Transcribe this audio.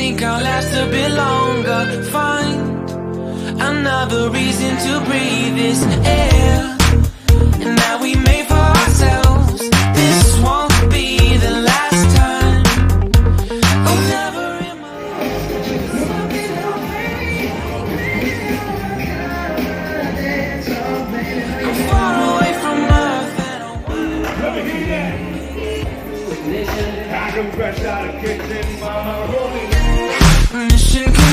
think I'll last a bit longer. Find another reason to breathe this air. And now we made for ourselves. This won't be the last time. I'll never in my I'm far away from Earth and I'm want. Let me hear that. Ignition. I can fresh out of kitchen, mama rolling. Mission